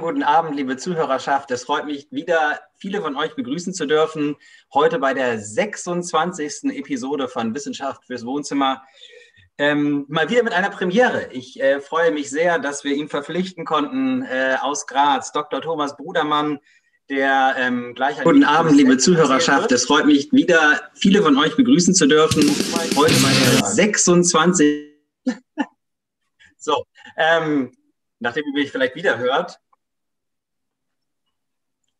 Guten Abend, liebe Zuhörerschaft. Es freut mich wieder, viele von euch begrüßen zu dürfen. Heute bei der 26. Episode von Wissenschaft fürs Wohnzimmer. Ähm, mal wieder mit einer Premiere. Ich äh, freue mich sehr, dass wir ihn verpflichten konnten äh, aus Graz, Dr. Thomas Brudermann, der ähm, gleich. Guten Abend, liebe Zuhörerschaft. Es freut mich wieder, viele von euch begrüßen zu dürfen. Heute bei der 26. so, ähm, nachdem ihr mich vielleicht wieder hört,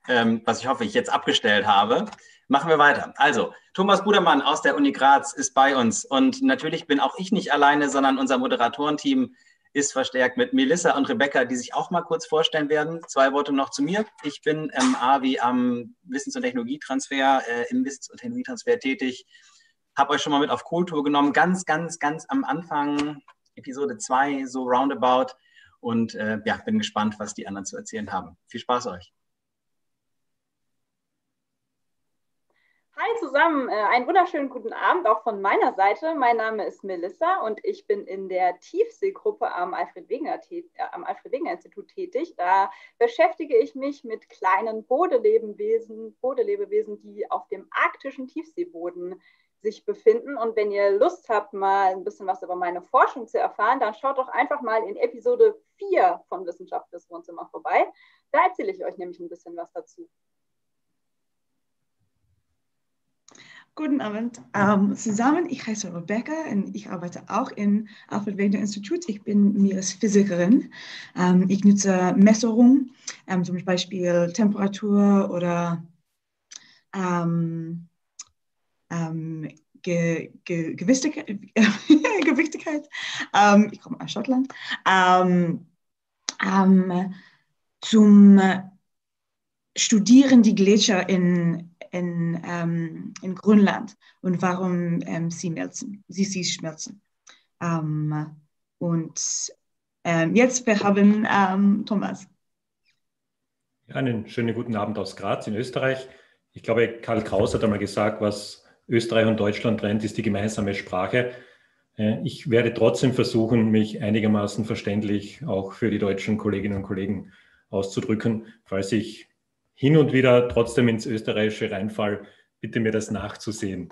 ähm, was ich hoffe, ich jetzt abgestellt habe. Machen wir weiter. Also, Thomas Budermann aus der Uni Graz ist bei uns. Und natürlich bin auch ich nicht alleine, sondern unser Moderatorenteam ist verstärkt mit Melissa und Rebecca, die sich auch mal kurz vorstellen werden. Zwei Worte noch zu mir. Ich bin ähm, AWI am Wissens- und Technologietransfer, äh, im Wissens- und Technologietransfer tätig. Habe euch schon mal mit auf Kultur genommen, ganz, ganz, ganz am Anfang, Episode 2, so roundabout. Und äh, ja, bin gespannt, was die anderen zu erzählen haben. Viel Spaß euch. Hi zusammen, äh, einen wunderschönen guten Abend auch von meiner Seite. Mein Name ist Melissa und ich bin in der Tiefseegruppe am Alfred-Wegener-Institut äh, tätig. Da beschäftige ich mich mit kleinen Bodelebewesen, Bodelebewesen, die auf dem arktischen Tiefseeboden sich befinden. Und wenn ihr Lust habt, mal ein bisschen was über meine Forschung zu erfahren, dann schaut doch einfach mal in Episode 4 von Wissenschaft des Wohnzimmer vorbei. Da erzähle ich euch nämlich ein bisschen was dazu. Guten Abend ähm, zusammen. Ich heiße Rebecca und ich arbeite auch im Alfred Wegener Institut. Ich bin Meeresphysikerin. Ähm, ich nutze Messungen, ähm, zum Beispiel Temperatur oder Ge Ge Gewichtigkeit. Ich komme aus Schottland. zum Studieren die Gletscher in in, ähm, in Grönland und warum ähm, sie schmelzen, sie, sie schmelzen. Ähm, und ähm, jetzt wir haben ähm, Thomas. Einen schönen guten Abend aus Graz in Österreich. Ich glaube, Karl Kraus hat einmal gesagt, was Österreich und Deutschland trennt, ist die gemeinsame Sprache. Äh, ich werde trotzdem versuchen, mich einigermaßen verständlich auch für die deutschen Kolleginnen und Kollegen auszudrücken. Falls ich hin und wieder trotzdem ins Österreichische reinfall, bitte mir das nachzusehen.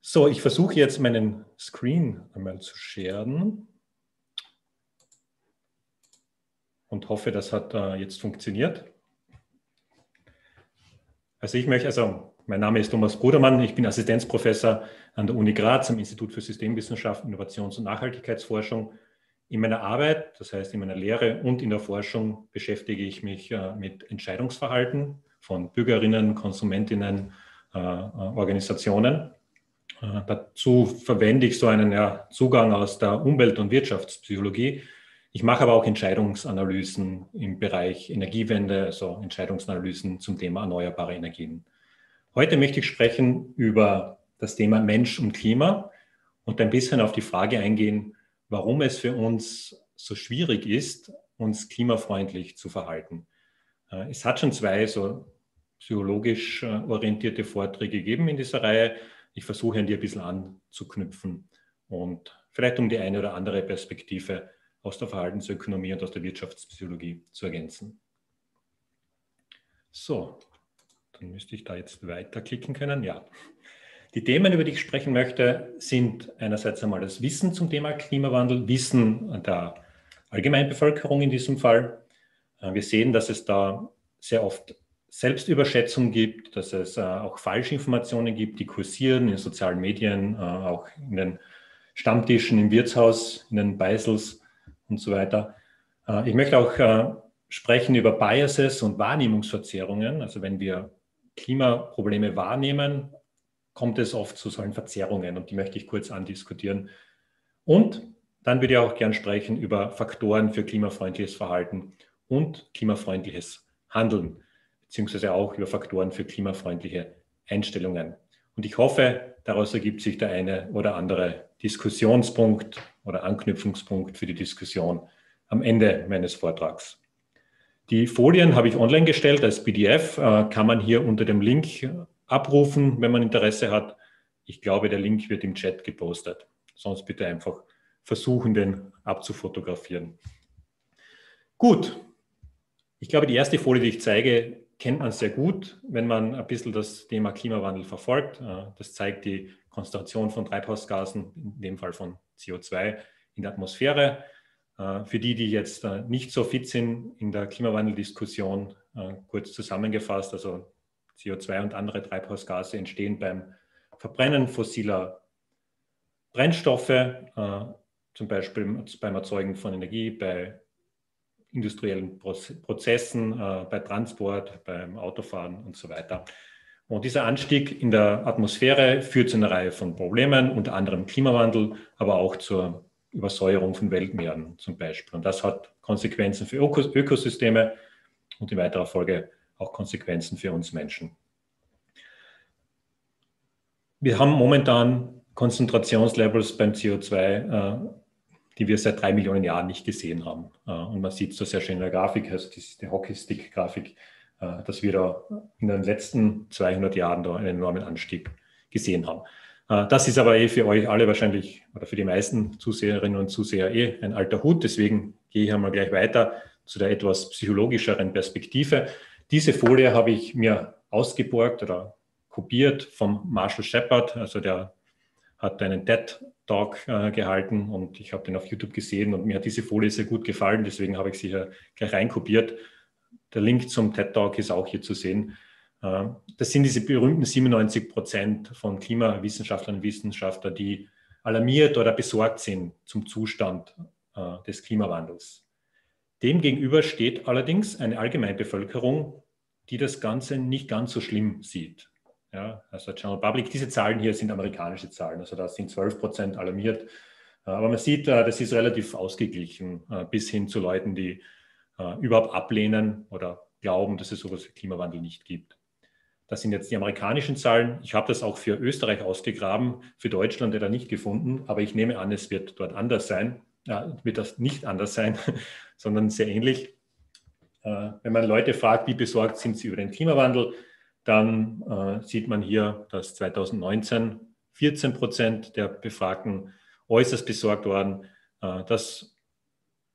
So, ich versuche jetzt meinen Screen einmal zu scheren und hoffe, das hat äh, jetzt funktioniert. Also ich möchte, also mein Name ist Thomas Brudermann, ich bin Assistenzprofessor an der Uni Graz am Institut für Systemwissenschaft, Innovations- und Nachhaltigkeitsforschung in meiner Arbeit, das heißt in meiner Lehre und in der Forschung, beschäftige ich mich äh, mit Entscheidungsverhalten von Bürgerinnen, Konsumentinnen, äh, äh, Organisationen. Dazu verwende ich so einen Zugang aus der Umwelt- und Wirtschaftspsychologie. Ich mache aber auch Entscheidungsanalysen im Bereich Energiewende, also Entscheidungsanalysen zum Thema erneuerbare Energien. Heute möchte ich sprechen über das Thema Mensch und Klima und ein bisschen auf die Frage eingehen, warum es für uns so schwierig ist, uns klimafreundlich zu verhalten. Äh, es hat schon zwei so psychologisch äh, orientierte Vorträge gegeben in dieser Reihe. Ich versuche an die ein bisschen anzuknüpfen und vielleicht um die eine oder andere Perspektive aus der Verhaltensökonomie und aus der Wirtschaftspsychologie zu ergänzen. So, dann müsste ich da jetzt weiterklicken können. Ja. Die Themen, über die ich sprechen möchte, sind einerseits einmal das Wissen zum Thema Klimawandel, Wissen der Allgemeinbevölkerung in diesem Fall. Äh, wir sehen, dass es da sehr oft Selbstüberschätzung gibt, dass es äh, auch Falschinformationen gibt, die kursieren in sozialen Medien, äh, auch in den Stammtischen im Wirtshaus, in den Beisels und so weiter. Ich möchte auch sprechen über Biases und Wahrnehmungsverzerrungen. Also wenn wir Klimaprobleme wahrnehmen, kommt es oft zu solchen Verzerrungen und die möchte ich kurz andiskutieren. Und dann würde ich auch gern sprechen über Faktoren für klimafreundliches Verhalten und klimafreundliches Handeln, beziehungsweise auch über Faktoren für klimafreundliche Einstellungen. Und ich hoffe, daraus ergibt sich der eine oder andere Diskussionspunkt oder Anknüpfungspunkt für die Diskussion am Ende meines Vortrags. Die Folien habe ich online gestellt als PDF, äh, kann man hier unter dem Link abrufen, wenn man Interesse hat. Ich glaube, der Link wird im Chat gepostet. Sonst bitte einfach versuchen, den abzufotografieren. Gut. Ich glaube, die erste Folie, die ich zeige, kennt man sehr gut, wenn man ein bisschen das Thema Klimawandel verfolgt. Äh, das zeigt die Konzentration von Treibhausgasen, in dem Fall von CO2 in der Atmosphäre. Äh, für die, die jetzt äh, nicht so fit sind in der Klimawandeldiskussion, kurz zusammengefasst, also CO2 und andere Treibhausgase entstehen beim Verbrennen fossiler Brennstoffe, zum Beispiel beim Erzeugen von Energie, bei industriellen Prozessen, äh, bei Transport, beim Autofahren und so weiter. Und dieser Anstieg in der Atmosphäre führt zu einer Reihe von Problemen, unter anderem Klimawandel, aber auch zur Übersäuerung von Weltmeeren zum Beispiel. Und das hat Konsequenzen für Ökosysteme und in weiterer Folge auch Konsequenzen für uns Menschen. Wir haben momentan Konzentrationslevels beim CO2 äh, die wir seit drei Millionen Jahren nicht gesehen haben. Äh, und man sieht so sehr schön in der Grafik, also das ist die Hockeystick-Grafik, äh, dass wir da in den letzten 200 Jahren da einen enormen Anstieg gesehen haben. Das ist aber eh für euch alle wahrscheinlich oder für die meisten Zuseherinnen und Zuseher eh ein alter Hut. Deswegen gehe ich einmal gleich weiter zu der etwas psychologischeren Perspektive. Diese Folie habe ich mir ausgeborgt oder kopiert vom Marshall Shepard, also der hat einen TED-Talk äh, gehalten und ich habe den auf YouTube gesehen und mir hat diese Folie sehr gut gefallen, deswegen habe ich sie hier gleich reinkopiert. Der Link zum TED-Talk ist auch hier zu sehen. Äh, das sind diese berühmten 97 Prozent von Klimawissenschaftlern und Wissenschaftlern, die alarmiert oder besorgt sind zum Zustand äh, des Klimawandels. Demgegenüber steht allerdings eine Allgemeinbevölkerung, die das Ganze nicht ganz so schlimm sieht. Ja, also General Public, diese Zahlen hier sind amerikanische Zahlen, also da sind 12 Prozent alarmiert. Äh, aber man sieht, äh, das ist relativ ausgeglichen äh, bis hin zu Leuten, die überhaupt ablehnen oder glauben, dass es sowas wie Klimawandel nicht gibt. Das sind jetzt die amerikanischen Zahlen. Ich habe das auch für Österreich ausgegraben, für Deutschland leider nicht gefunden, aber ich nehme an, es wird dort anders sein. Ja, wird das nicht anders sein, sondern sehr ähnlich. Wenn man Leute fragt, wie besorgt sind sie über den Klimawandel, dann äh, sieht man hier, dass 2019 14 Prozent der Befragten äußerst besorgt waren, äh, dass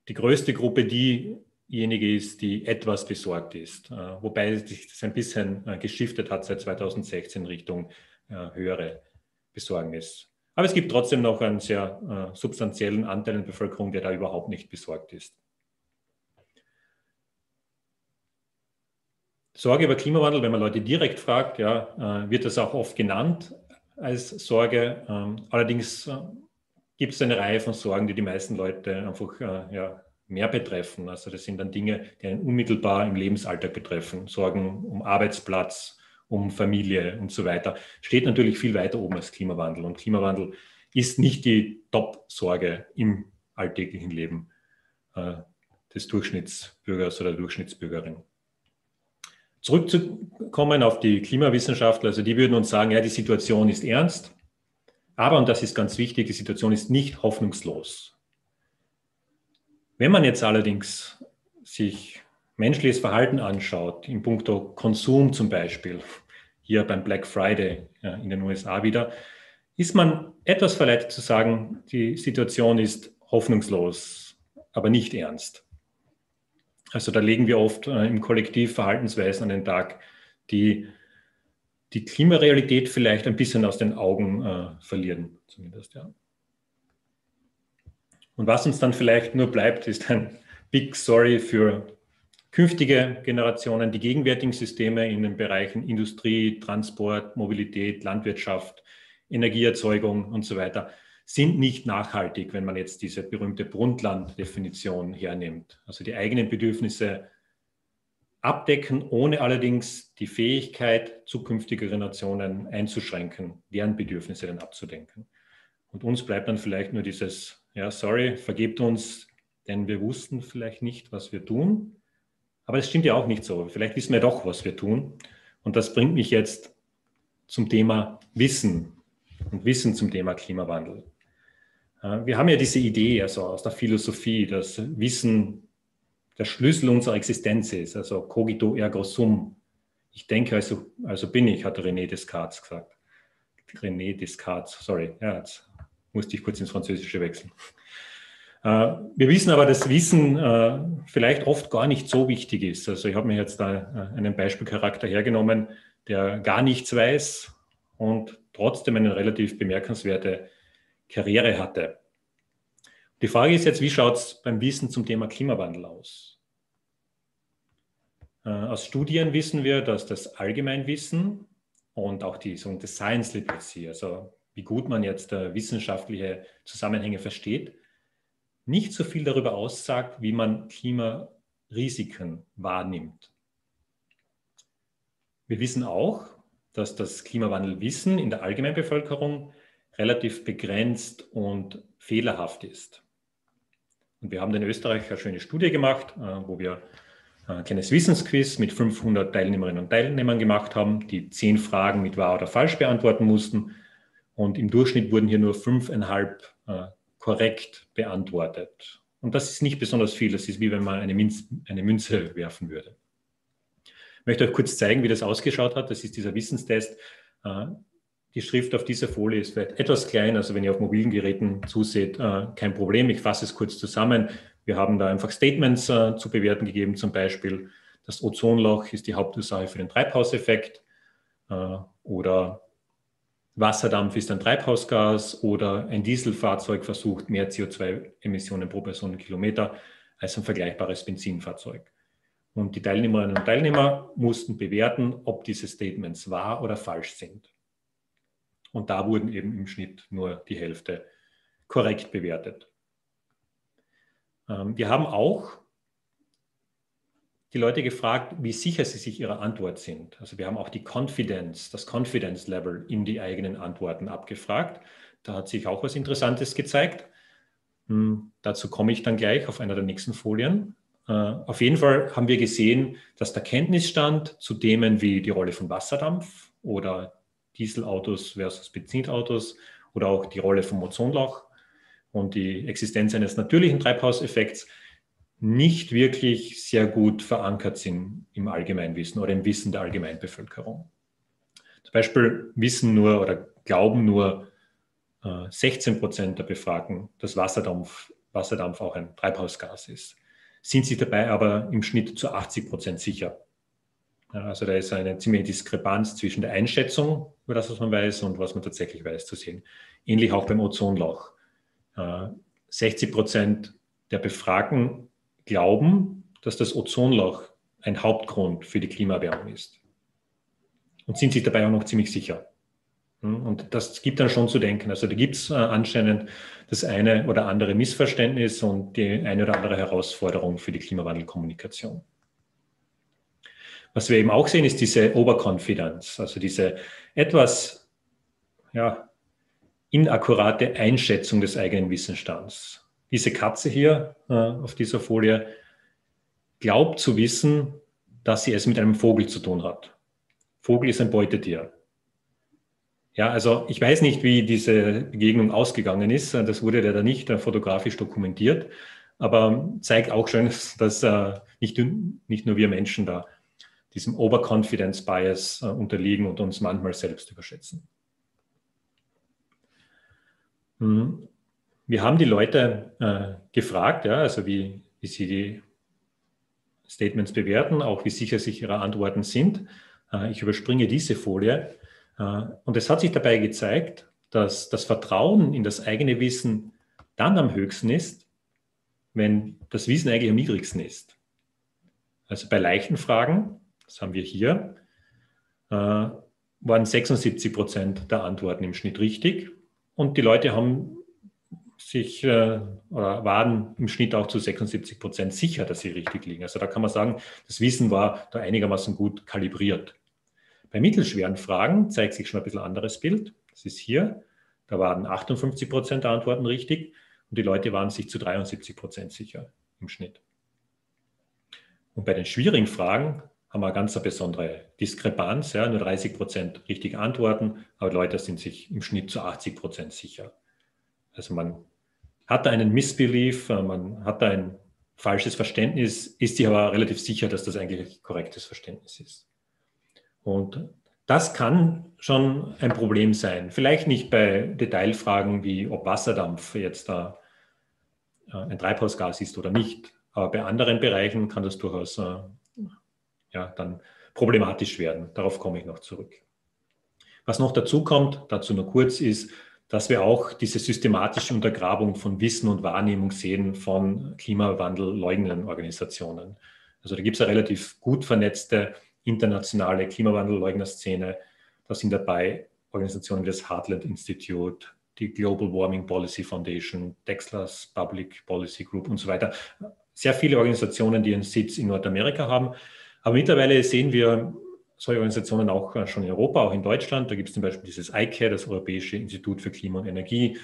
die größte Gruppe diejenige ist, die etwas besorgt ist, äh, wobei sich das ein bisschen äh, geschiftet hat seit 2016 Richtung äh, höhere Besorgnis. Aber es gibt trotzdem noch einen sehr äh, substanziellen Anteil der Bevölkerung, der da überhaupt nicht besorgt ist. Sorge über Klimawandel, wenn man Leute direkt fragt, ja, äh, wird das auch oft genannt als Sorge. Ähm, allerdings äh, gibt es eine Reihe von Sorgen, die die meisten Leute einfach äh, ja, mehr betreffen. Also das sind dann Dinge, die einen unmittelbar im Lebensalltag betreffen. Sorgen um Arbeitsplatz, um Familie und so weiter. Steht natürlich viel weiter oben als Klimawandel. Und Klimawandel ist nicht die Top-Sorge im alltäglichen Leben des Durchschnittsbürgers oder der Durchschnittsbürgerin. Zurückzukommen auf die Klimawissenschaftler, also die würden uns sagen, ja, die Situation ist ernst, aber, und das ist ganz wichtig, die Situation ist nicht hoffnungslos. Wenn man jetzt allerdings sich menschliches Verhalten anschaut, in puncto Konsum zum Beispiel, hier beim Black Friday in den USA wieder, ist man etwas verleitet zu sagen, die Situation ist hoffnungslos, aber nicht ernst. Also da legen wir oft äh, im Kollektiv Verhaltensweisen an den Tag, die die Klimarealität vielleicht ein bisschen aus den Augen äh, verlieren, zumindest, ja. Und was uns dann vielleicht nur bleibt, ist ein Big Sorry für künftige Generationen, die gegenwärtigen Systeme in den Bereichen Industrie, Transport, Mobilität, Landwirtschaft, Energieerzeugung und so weiter sind nicht nachhaltig, wenn man jetzt diese berühmte Brundtland-Definition hernimmt. Also die eigenen Bedürfnisse abdecken, ohne allerdings die Fähigkeit zukünftiger Generationen einzuschränken, deren Bedürfnisse dann abzudenken. Und uns bleibt dann vielleicht nur dieses, ja, sorry, vergebt uns, denn wir wussten vielleicht nicht, was wir tun. Aber es stimmt ja auch nicht so. Vielleicht wissen wir doch, was wir tun. Und das bringt mich jetzt zum Thema Wissen und Wissen zum Thema Klimawandel. Äh, wir haben ja diese Idee also aus der Philosophie, dass Wissen der Schlüssel unserer Existenz ist, also cogito ergo sum. Ich denke, also, also bin ich, hat René Descartes gesagt. René Descartes, sorry, ja, jetzt musste ich kurz ins Französische wechseln. Äh, wir wissen aber, dass Wissen äh, vielleicht oft gar nicht so wichtig ist. Also ich habe mir jetzt da einen Beispielcharakter hergenommen, der gar nichts weiß und trotzdem eine relativ bemerkenswerte Karriere hatte. Die Frage ist jetzt, wie schaut es beim Wissen zum Thema Klimawandel aus? Aus Studien wissen wir, dass das Allgemeinwissen und auch die sogenannte Science Literacy, also wie gut man jetzt wissenschaftliche Zusammenhänge versteht, nicht so viel darüber aussagt, wie man Klimarisiken wahrnimmt. Wir wissen auch, dass das Klimawandelwissen in der Allgemeinbevölkerung relativ begrenzt und fehlerhaft ist. Und wir haben in Österreich eine schöne Studie gemacht, äh, wo wir ein kleines Wissensquiz mit 500 Teilnehmerinnen und Teilnehmern gemacht haben, die zehn Fragen mit wahr oder falsch beantworten mussten. Und im Durchschnitt wurden hier nur fünfeinhalb äh, korrekt beantwortet. Und das ist nicht besonders viel. Das ist wie wenn man eine, Minz, eine Münze werfen würde. Ich möchte euch kurz zeigen, wie das ausgeschaut hat. Das ist dieser Wissenstest. Äh, die Schrift auf dieser Folie ist vielleicht etwas klein, also wenn ihr auf mobilen Geräten zuseht, äh, kein Problem. Ich fasse es kurz zusammen. Wir haben da einfach Statements äh, zu bewerten gegeben, zum Beispiel das Ozonloch ist die Hauptursache für den Treibhauseffekt oder Wasserdampf ist ein Treibhausgas oder ein Dieselfahrzeug versucht mehr CO2-Emissionen pro Personenkilometer als ein vergleichbares Benzinfahrzeug. Und die Teilnehmerinnen und Teilnehmer mussten bewerten, ob diese Statements wahr oder falsch sind. Und da wurden eben im Schnitt nur die Hälfte korrekt bewertet. Ähm, wir haben auch die Leute gefragt, wie sicher sie sich ihrer Antwort sind. Also wir haben auch die Confidence, das Confidence Level in die eigenen Antworten abgefragt. Da hat sich auch was Interessantes gezeigt. Hm, dazu komme ich dann gleich auf einer der nächsten Folien. Äh, auf jeden Fall haben wir gesehen, dass der Kenntnisstand zu Themen wie die Rolle von Wasserdampf oder Dieselautos versus Benzinautos oder auch die Rolle vom Ozonloch und die Existenz eines natürlichen Treibhauseffekts nicht wirklich sehr gut verankert sind im Allgemeinwissen oder im Wissen der Allgemeinbevölkerung. Zum Beispiel wissen nur oder glauben nur äh, 16 Prozent der Befragten, dass Wasserdampf, Wasserdampf auch ein Treibhausgas ist, sind sich dabei aber im Schnitt zu 80 Prozent sicher. Also da ist eine ziemliche Diskrepanz zwischen der Einschätzung über das, was man weiß und was man tatsächlich weiß, zu sehen. Ähnlich auch beim Ozonloch. Äh, 60 Prozent der Befragten glauben, dass das Ozonloch ein Hauptgrund für die Klimaerwärmung ist. Und sind sich dabei auch noch ziemlich sicher. Hm, und das gibt dann schon zu denken. Also da gibt es äh, anscheinend das eine oder andere Missverständnis und die eine oder andere Herausforderung für die Klimawandelkommunikation. Was wir eben auch sehen, ist diese Overconfidence, also diese etwas ja, inakkurate Einschätzung des eigenen Wissensstands diese Katze hier äh, auf dieser Folie glaubt zu wissen, dass sie es mit einem Vogel zu tun hat. Vogel ist ein Beutetier. Ja, also ich weiß nicht, wie diese Begegnung ausgegangen ist. Das wurde da nicht äh, fotografisch dokumentiert, aber zeigt auch schon, dass äh, nicht, nicht nur wir Menschen da diesem Overconfidence Bias äh, unterliegen und uns manchmal selbst überschätzen. Mhm. Wir haben die Leute äh, gefragt, ja, also wie, wie sie die Statements bewerten, auch wie sicher sich ihre Antworten sind. Äh, ich überspringe diese Folie. Und es hat sich dabei gezeigt, dass das Vertrauen in das eigene Wissen dann am höchsten ist, wenn das Wissen eigentlich am niedrigsten ist. Also bei leichten Fragen, das haben wir hier, äh, waren 76 Prozent der Antworten im Schnitt richtig. Und die Leute haben sich äh, oder waren im Schnitt auch zu 76 Prozent sicher, dass sie richtig liegen. Also da kann man sagen, das Wissen war da einigermaßen gut kalibriert. Bei mittelschweren Fragen zeigt sich schon ein bisschen anderes Bild. Das ist hier. Da waren 58 Prozent der Antworten richtig und die Leute waren sich zu 73 Prozent sicher im Schnitt. Und bei den schwierigen Fragen haben wir eine ganz besondere Diskrepanz. Ja, nur 30 Prozent richtige Antworten, aber Leute sind sich im Schnitt zu 80 Prozent sicher. Also man hat da einen Missbelief, äh, man hat da ein falsches Verständnis, ist sich aber relativ sicher, dass das eigentlich korrektes Verständnis ist. Und das kann schon ein Problem sein. Vielleicht nicht bei Detailfragen wie ob Wasserdampf jetzt da äh, ein Treibhausgas ist oder nicht. Aber bei anderen Bereichen kann das durchaus äh, ja, dann problematisch werden. Darauf komme ich noch zurück. Was noch dazu kommt, dazu nur kurz, ist, dass wir auch diese systematische Untergrabung von Wissen und Wahrnehmung sehen von Klimawandel leugnenden Organisationen. Also da gibt es eine relativ gut vernetzte internationale Klimawandelleugner-Szene. Da sind dabei Organisationen wie das Heartland Institute, die Global Warming Policy Foundation, Dexla's Public Policy Group und so weiter. Sehr viele Organisationen, die einen Sitz in Nordamerika haben. Aber mittlerweile sehen wir solche Organisationen auch äh, schon in Europa, auch in Deutschland. Da gibt es zum Beispiel dieses ICARE, das Europäische Institut für Klima und Energie,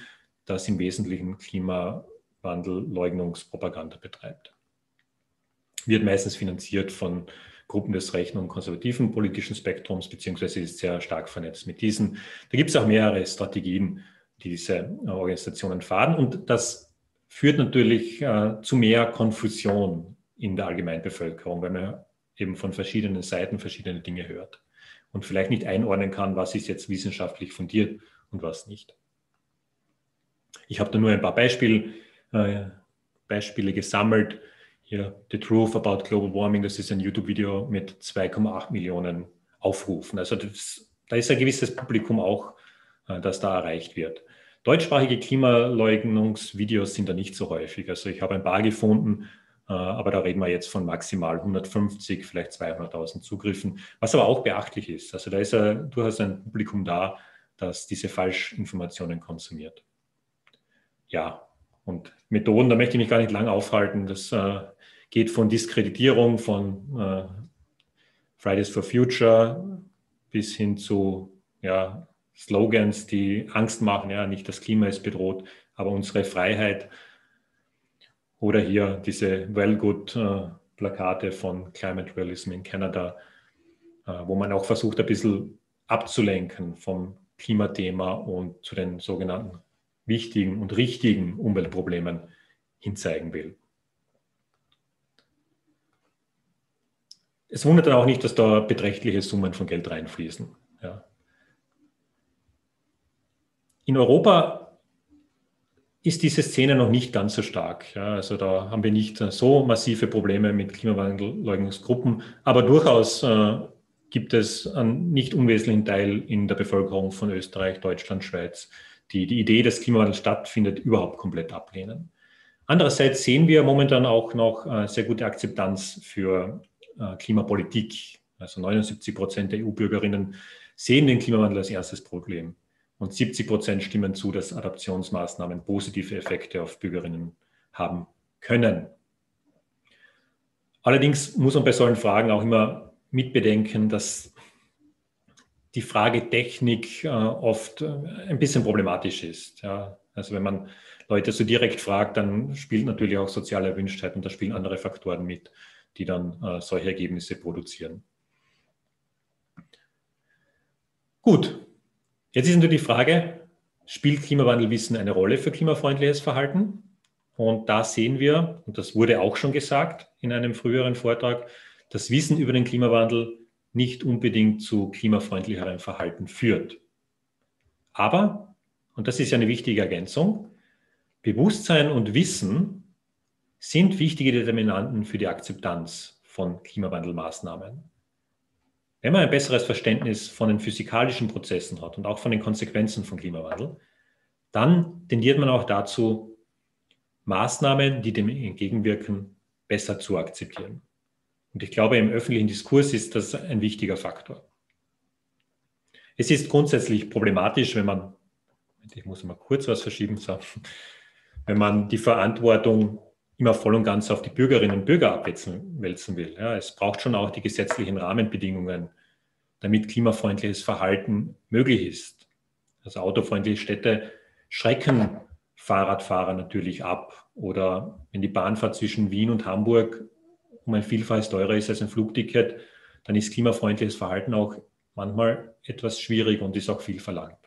das im Wesentlichen Klimawandelleugnungspropaganda betreibt. Wird meistens finanziert von Gruppen des rechten und konservativen politischen Spektrums, beziehungsweise ist sehr stark vernetzt mit diesen. Da gibt es auch mehrere Strategien, die diese äh, Organisationen fahren. Und das führt natürlich äh, zu mehr Konfusion in der Allgemeinbevölkerung, weil man eben von verschiedenen Seiten verschiedene Dinge hört und vielleicht nicht einordnen kann, was ist jetzt wissenschaftlich fundiert und was nicht. Ich habe da nur ein paar Beispiel, äh, Beispiele gesammelt. Hier, The Truth About Global Warming, das ist ein YouTube-Video mit 2,8 Millionen Aufrufen. Also das, da ist ein gewisses Publikum auch, äh, das da erreicht wird. Deutschsprachige Klimaleugnungsvideos sind da nicht so häufig. Also ich habe ein paar gefunden, aber da reden wir jetzt von maximal 150, vielleicht 200.000 Zugriffen, was aber auch beachtlich ist. Also da ist ja durchaus ein Publikum da, das diese Falschinformationen konsumiert. Ja, und Methoden, da möchte ich mich gar nicht lang aufhalten. Das äh, geht von Diskreditierung von äh, Fridays for Future bis hin zu ja, Slogans, die Angst machen, ja, nicht das Klima ist bedroht, aber unsere Freiheit oder hier diese Well-Good-Plakate von Climate Realism in Kanada, äh, wo man auch versucht, ein bisschen abzulenken vom Klimathema und zu den sogenannten wichtigen und richtigen Umweltproblemen hinzeigen will. Es wundert dann auch nicht, dass da beträchtliche Summen von Geld reinfließen. Ja. In Europa ist diese Szene noch nicht ganz so stark. Ja, also da haben wir nicht so massive Probleme mit Klimawandelleugnungsgruppen, aber durchaus äh, gibt es einen nicht unwesentlichen Teil in der Bevölkerung von Österreich, Deutschland, Schweiz, die die Idee, dass Klimawandel stattfindet, überhaupt komplett ablehnen. Andererseits sehen wir momentan auch noch äh, sehr gute Akzeptanz für äh, Klimapolitik. Also 79 Prozent der EU-Bürgerinnen sehen den Klimawandel als erstes Problem und 70 Prozent stimmen zu, dass Adaptionsmaßnahmen positive Effekte auf Bürgerinnen haben können. Allerdings muss man bei solchen Fragen auch immer mitbedenken, dass die Frage Technik äh, oft äh, ein bisschen problematisch ist. Ja. Also wenn man Leute so direkt fragt, dann spielt natürlich auch soziale Erwünschtheit und da spielen andere Faktoren mit, die dann äh, solche Ergebnisse produzieren. Gut, Jetzt ist natürlich die Frage, spielt Klimawandelwissen eine Rolle für klimafreundliches Verhalten? Und da sehen wir, und das wurde auch schon gesagt in einem früheren Vortrag, dass Wissen über den Klimawandel nicht unbedingt zu klimafreundlicherem Verhalten führt. Aber, und das ist ja eine wichtige Ergänzung, Bewusstsein und Wissen sind wichtige Determinanten für die Akzeptanz von Klimawandelmaßnahmen. Wenn man ein besseres Verständnis von den physikalischen Prozessen hat und auch von den Konsequenzen von Klimawandel, dann tendiert man auch dazu, Maßnahmen, die dem entgegenwirken, besser zu akzeptieren. Und ich glaube, im öffentlichen Diskurs ist das ein wichtiger Faktor. Es ist grundsätzlich problematisch, wenn man, ich muss mal kurz was verschieben, so, wenn man die Verantwortung immer voll und ganz auf die Bürgerinnen und Bürger abwälzen will. Ja, es braucht schon auch die gesetzlichen Rahmenbedingungen, damit klimafreundliches Verhalten möglich ist. Also autofreundliche Städte schrecken Fahrradfahrer natürlich ab. Oder wenn die Bahnfahrt zwischen Wien und Hamburg um ein Vielfaches teurer ist als ein Flugticket, dann ist klimafreundliches Verhalten auch manchmal etwas schwierig und ist auch viel verlangt.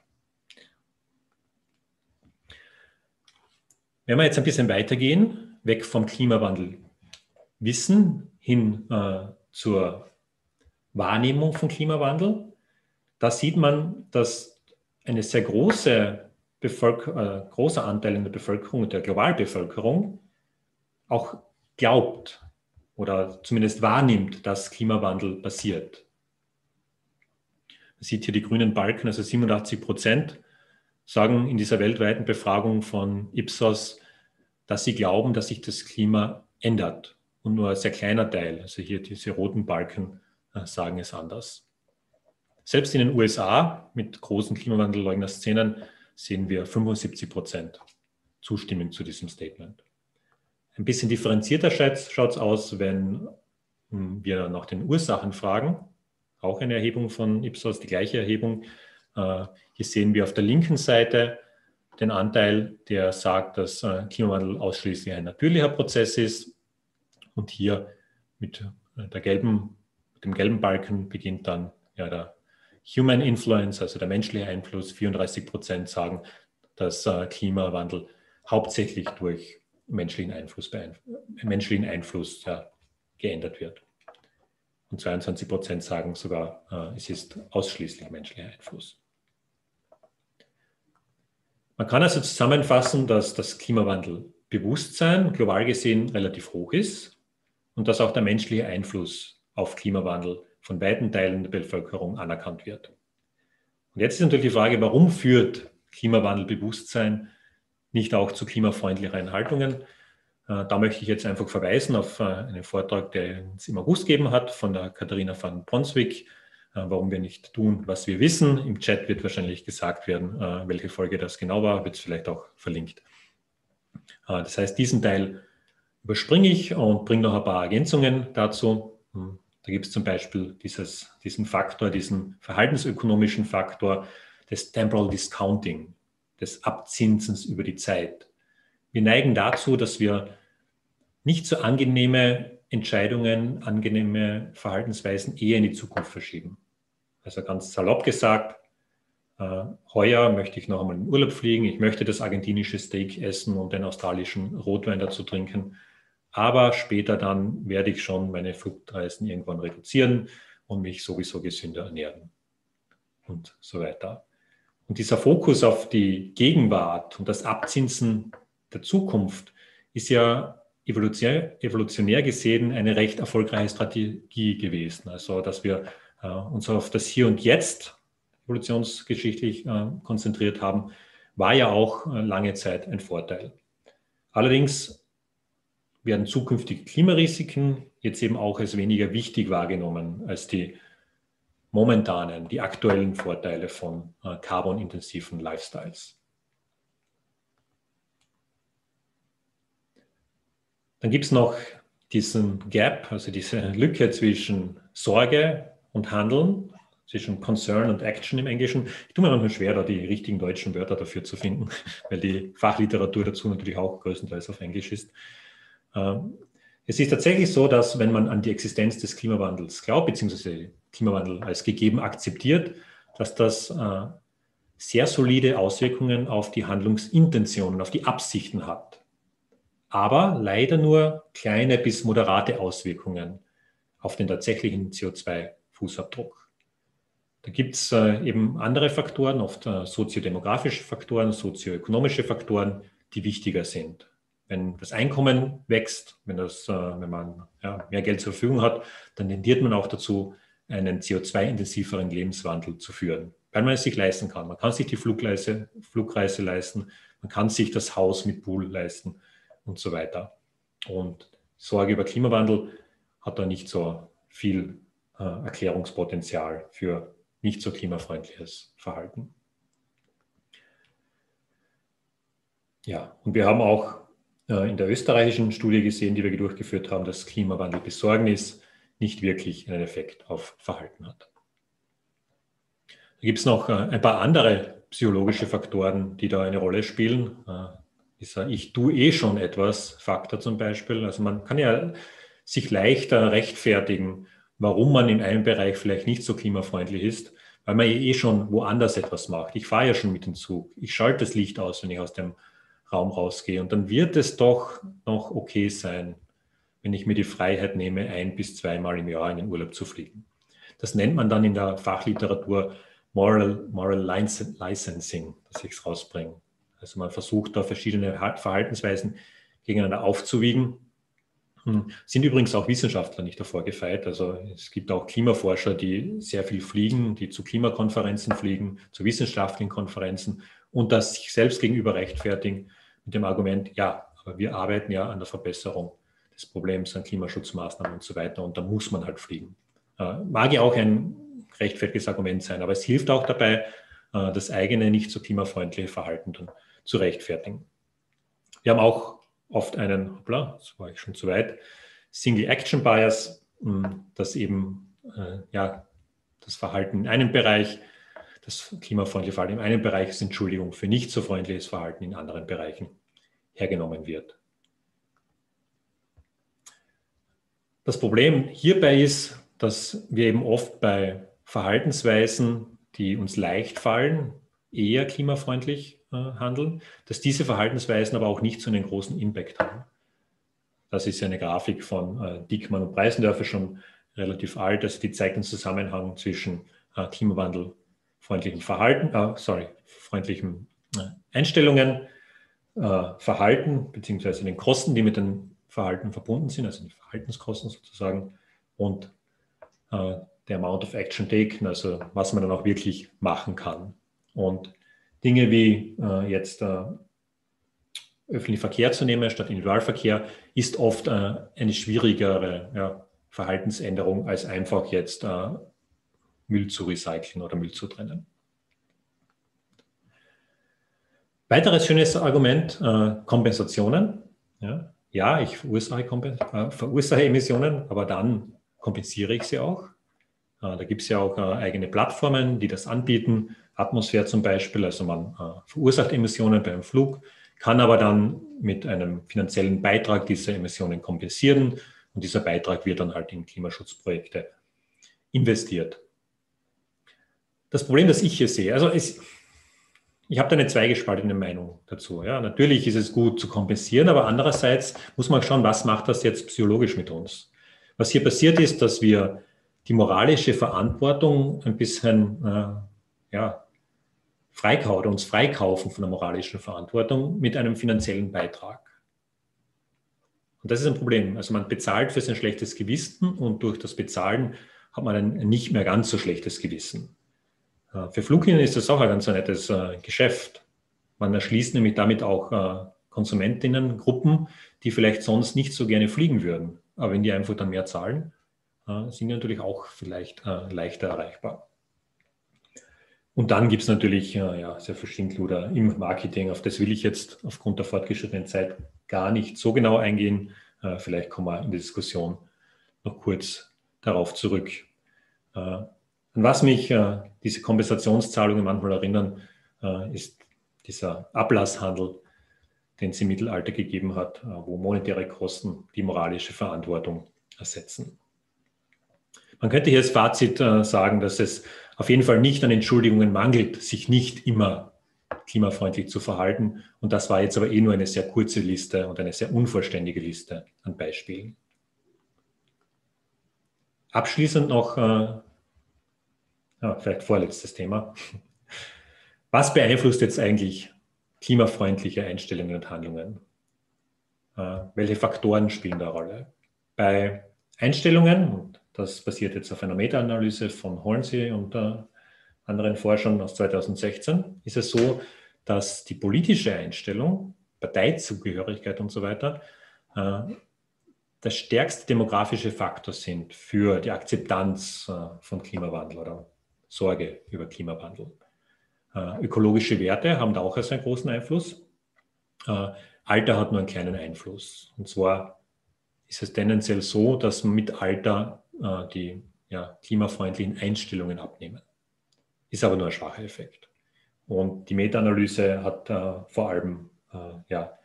Wenn wir jetzt ein bisschen weitergehen, weg vom Klimawandel wissen hin äh, zur Wahrnehmung von Klimawandel. Da sieht man, dass eine sehr große Bevölker äh, großer Anteil in der Bevölkerung, der Globalbevölkerung, auch glaubt oder zumindest wahrnimmt, dass Klimawandel passiert. Man sieht hier die grünen Balken, also 87 Prozent sagen in dieser weltweiten Befragung von Ipsos, dass sie glauben, dass sich das Klima ändert. Und nur ein sehr kleiner Teil, also hier diese roten Balken, äh, sagen es anders. Selbst in den USA mit großen Klimawandelleugner-Szenen sehen wir 75 Prozent Zustimmung zu diesem Statement. Ein bisschen differenzierter schaut es aus, wenn hm, wir nach den Ursachen fragen. Auch eine Erhebung von Ipsos, die gleiche Erhebung. Äh, hier sehen wir auf der linken Seite den Anteil, der sagt, dass äh, Klimawandel ausschließlich ein natürlicher Prozess ist. Und hier mit, äh, der gelben, dem gelben Balken beginnt dann ja, der Human Influence, also der menschliche Einfluss. 34 Prozent sagen, dass Klimawandel hauptsächlich durch menschlichen Einfluss, menschlichen Einfluss ja, geändert wird. Und 22 Prozent sagen sogar, äh, es ist ausschließlich menschlicher Einfluss. Man kann also zusammenfassen, dass das Klimawandelbewusstsein global gesehen relativ hoch ist und dass auch der menschliche Einfluss auf Klimawandel von weiten Teilen der Bevölkerung anerkannt wird. Und jetzt ist natürlich die Frage, warum führt Klimawandelbewusstsein nicht auch zu klimafreundlicheren Haltungen. Äh, da möchte ich jetzt einfach verweisen auf äh, einen Vortrag, der es im August gegeben hat von der Katharina van Bronswijk, warum wir nicht tun, was wir wissen. Im Chat wird wahrscheinlich gesagt werden, welche Folge das genau war, wird es vielleicht auch verlinkt. Das heißt, diesen Teil überspringe ich und bringe noch ein paar Ergänzungen dazu. Hm, da gibt es zum Beispiel dieses, diesen Faktor, diesen verhaltensökonomischen Faktor des Temporal Discounting des Abzinsens über die Zeit. Wir neigen dazu, dass wir nicht so angenehme Entscheidungen, angenehme Verhaltensweisen eher in die Zukunft verschieben. Also ganz salopp gesagt, äh, heuer möchte ich noch einmal in Urlaub fliegen, ich möchte das argentinische Steak essen und den australischen Rotwein dazu trinken, aber später dann werde ich schon meine Flugreisen irgendwann reduzieren und mich sowieso gesünder ernähren und so weiter. Und dieser Fokus auf die Gegenwart und das Abzinsen der Zukunft ist ja evolutionär gesehen eine recht erfolgreiche Strategie gewesen. Also, dass wir äh, uns auf das Hier und Jetzt evolutionsgeschichtlich äh, konzentriert haben, war ja auch äh, lange Zeit ein Vorteil. Allerdings werden zukünftige Klimarisiken jetzt eben auch als weniger wichtig wahrgenommen als die momentanen, die aktuellen Vorteile von carbonintensiven Lifestyles. Dann gibt es noch diesen Gap, also diese Lücke zwischen Sorge und Handeln, zwischen Concern und Action im Englischen. Ich tue mir manchmal schwer, da die richtigen deutschen Wörter dafür zu finden, weil die Fachliteratur dazu natürlich auch größtenteils auf Englisch ist. Ähm, es ist tatsächlich so, dass wenn man an die Existenz des Klimawandels glaubt, beziehungsweise Klimawandel als gegeben akzeptiert, dass das äh, sehr solide Auswirkungen auf die Handlungsintentionen, auf die Absichten hat. Aber leider nur kleine bis moderate Auswirkungen auf den tatsächlichen CO2-Fußabdruck. Da gibt es äh, eben andere Faktoren, oft äh, soziodemografische Faktoren, sozioökonomische Faktoren, die wichtiger sind. Wenn das Einkommen wächst, wenn, das, wenn man ja, mehr Geld zur Verfügung hat, dann tendiert man auch dazu, einen CO2-intensiveren Lebenswandel zu führen, weil man es sich leisten kann. Man kann sich die Flugreise, Flugreise leisten, man kann sich das Haus mit Pool leisten und so weiter. Und Sorge über Klimawandel hat da nicht so viel äh, Erklärungspotenzial für nicht so klimafreundliches Verhalten. Ja, und wir haben auch äh, in der österreichischen Studie gesehen, die wir durchgeführt haben, dass Klimawandel Besorgnis nicht wirklich einen Effekt auf Verhalten hat. Da gibt es noch äh, ein paar andere psychologische Faktoren, die da eine Rolle spielen. Ich tue eh schon etwas Faktor zum Beispiel. Also man kann ja sich leichter rechtfertigen, warum man in einem Bereich vielleicht nicht so klimafreundlich ist, weil man eh schon woanders etwas macht. Ich fahre ja schon mit dem Zug. Ich schalte das Licht aus, wenn ich aus dem Raum rausgehe. Und dann wird es doch noch okay sein, wenn ich mir die Freiheit nehme, ein bis zweimal im Jahr in den Urlaub zu fliegen. Das nennt man dann in der Fachliteratur Moral, Moral Licensing, dass ich es rausbringe. Also man versucht da verschiedene Verhaltensweisen gegeneinander aufzuwiegen. Sind übrigens auch Wissenschaftler nicht davor gefeit. Also es gibt auch Klimaforscher, die sehr viel fliegen, die zu Klimakonferenzen fliegen, zu wissenschaftlichen Konferenzen und das sich selbst gegenüber rechtfertigen mit dem Argument, ja, aber wir arbeiten ja an der Verbesserung des Problems, an Klimaschutzmaßnahmen und so weiter und da muss man halt fliegen. Äh, mag ja auch ein rechtfertiges Argument sein, aber es hilft auch dabei, äh, das eigene nicht so klimafreundliche Verhalten dann zu rechtfertigen. Wir haben auch oft einen, hoppla, das war ich schon zu weit, Single Action Bias, hm, dass eben äh, ja, das Verhalten in einem Bereich, das klimafreundliche Verhalten in einem Bereich ist Entschuldigung für nicht so freundliches Verhalten in anderen Bereichen hergenommen wird. Das Problem hierbei ist, dass wir eben oft bei Verhaltensweisen, die uns leicht fallen, eher klimafreundlich handeln, dass diese Verhaltensweisen aber auch nicht so einen großen Impact haben. Das ist eine Grafik von äh, Dickmann und Preisendörfer schon relativ alt. Also die zeigt den Zusammenhang zwischen äh, klimawandelfreundlichem Verhalten, äh, sorry, freundlichen äh, Einstellungen, äh, Verhalten beziehungsweise den Kosten, die mit dem Verhalten verbunden sind, also die Verhaltenskosten sozusagen und äh, der Amount of Action Taken, also was man dann auch wirklich machen kann. Und Dinge wie äh, jetzt äh, öffentlichen Verkehr zu nehmen statt Individualverkehr ist oft äh, eine schwierigere ja, Verhaltensänderung als einfach jetzt äh, Müll zu recyceln oder Müll zu trennen. Weiteres schönes Argument, äh, Kompensationen. Ja, ja ich verursache, äh, verursache Emissionen, aber dann kompensiere ich sie auch. Da gibt es ja auch eigene Plattformen, die das anbieten. Atmosphäre zum Beispiel, also man äh, verursacht Emissionen beim Flug, kann aber dann mit einem finanziellen Beitrag diese Emissionen kompensieren und dieser Beitrag wird dann halt in Klimaschutzprojekte investiert. Das Problem, das ich hier sehe, also es, ich habe da eine zweigespaltene Meinung dazu. Ja. Natürlich ist es gut zu kompensieren, aber andererseits muss man schauen, was macht das jetzt psychologisch mit uns. Was hier passiert ist, dass wir die moralische Verantwortung ein bisschen äh, ja, freikaufen, uns freikaufen von der moralischen Verantwortung mit einem finanziellen Beitrag. Und das ist ein Problem. Also man bezahlt für sein schlechtes Gewissen und durch das Bezahlen hat man ein nicht mehr ganz so schlechtes Gewissen. Äh, für Fluglinien ist das auch ein ganz nettes äh, Geschäft. Man erschließt nämlich damit auch äh, Konsumentinnengruppen, die vielleicht sonst nicht so gerne fliegen würden. Aber wenn die einfach dann mehr zahlen, sind die natürlich auch vielleicht leichter erreichbar. Und dann gibt es natürlich ja, sehr viel Schindluder im Marketing. Auf das will ich jetzt aufgrund der fortgeschrittenen Zeit gar nicht so genau eingehen. Vielleicht kommen wir in der Diskussion noch kurz darauf zurück. An was mich äh, diese Kompensationszahlungen manchmal erinnern, äh, ist dieser Ablasshandel, den es im Mittelalter gegeben hat, äh, wo monetäre Kosten die moralische Verantwortung ersetzen. Man könnte hier als Fazit äh, sagen, dass es auf jeden Fall nicht an Entschuldigungen mangelt, sich nicht immer klimafreundlich zu verhalten. Und das war jetzt aber eh nur eine sehr kurze Liste und eine sehr unvollständige Liste an Beispielen. Abschließend noch äh, ja, vielleicht vorletztes Thema. Was beeinflusst jetzt eigentlich klimafreundliche Einstellungen und Handlungen? Äh, welche Faktoren spielen da Rolle? Bei Einstellungen, und das basiert jetzt auf einer Meta-Analyse von Hornsey und anderen Forschern aus 2016, ist es so, dass die politische Einstellung, Parteizugehörigkeit und so weiter, äh, der stärkste demografische Faktor sind für die Akzeptanz äh, von Klimawandel oder Sorge über Klimawandel. Äh, ökologische Werte haben da auch einen großen Einfluss. Alter hat nur einen kleinen Einfluss. Und zwar ist es tendenziell so, dass mit Alter äh, die ja, klimafreundlichen Einstellungen abnehmen. Ist aber nur ein schwacher Effekt. Und die Meta-Analyse hat äh, vor allem äh, ja,